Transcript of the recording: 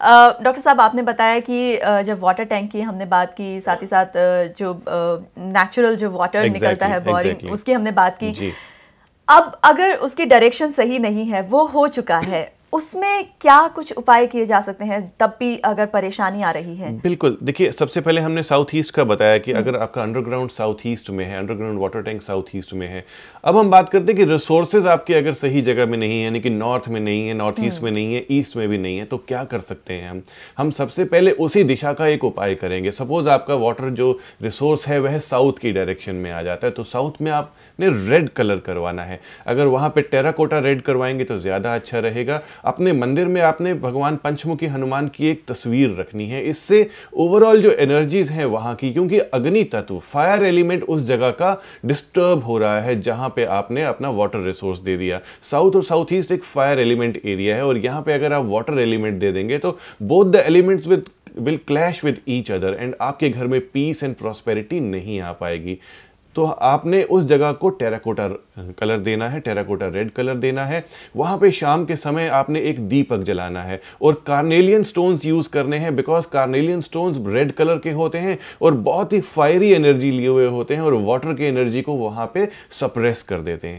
Doctor साहब आपने बताया कि जब वाटर टैंक की हमने बात की साथ ही साथ जो नेचुरल जो वाटर exactly, निकलता है बोरिंग exactly. उसकी हमने बात की अब अगर उसकी डायरेक्शन सही नहीं है वो हो चुका है उसमें क्या कुछ उपाय किए जा सकते हैं तब भी अगर परेशानी आ रही है? बिल्कुल। देखिए सबसे पहले हमने साउथ ईस्ट का बताया कि हम्म। अगर आपका अंडरग्राउंड साउथ ईस्ट में है underground water tank south east में है अब हम बात करते हैं कि रिसोर्सेज आपके अगर सही जगह में नहीं है यानी कि नॉर्थ में नहीं है नॉर्थ ईस्ट में नहीं है ईस्ट में भी नहीं है तो क्या कर सकते हैं हम? हम सबसे पहले उसी दिशा का एक उपाय करेंगे। सपोज़ आपका वाटर जो रिसोर्स है वह साउथ की डायरेक्शन में आ जाता है तो साउथ में आपने रेड कलर करवाना है। अगर वहाँ पे टेराकोटा रेड करवाएँगे तो ज़्यादा अच्छा रहेगा। अपने मंदिर में आपने भगवान पंचमुखी हनुमान की एक तस्वीर रखनी है। इससे ओवरऑल जो एनर्जीज हैं वहाँ की, क्योंकि अग्नि तत्व फायर एलिमेंट उस जगह का डिस्टर्ब हो रहा है जहाँ पे आपने अपना वाटर रिसोर्स दे दिया। साउथ और साउथ ईस्ट एक फायर एलिमेंट एरिया है और यहाँ पे अगर आप वाटर एलिमेंट दे देंगे तो both the elements with will clash with each other and आपके घर में पीस एंड प्रॉस्पेरिटी नहीं आ पाएगी। तो आपने उस जगह को टेराकोटा कलर देना है, टेराकोटा रेड कलर देना है। वहाँ पे शाम के समय आपने एक दीपक जलाना है और कार्नेलियन स्टोन्स यूज़ करने हैं because carnelian stones red colour के होते हैं और बहुत ही फायरी एनर्जी लिए हुए होते हैं और वाटर की एनर्जी को वहाँ पे सप्रेस कर देते हैं।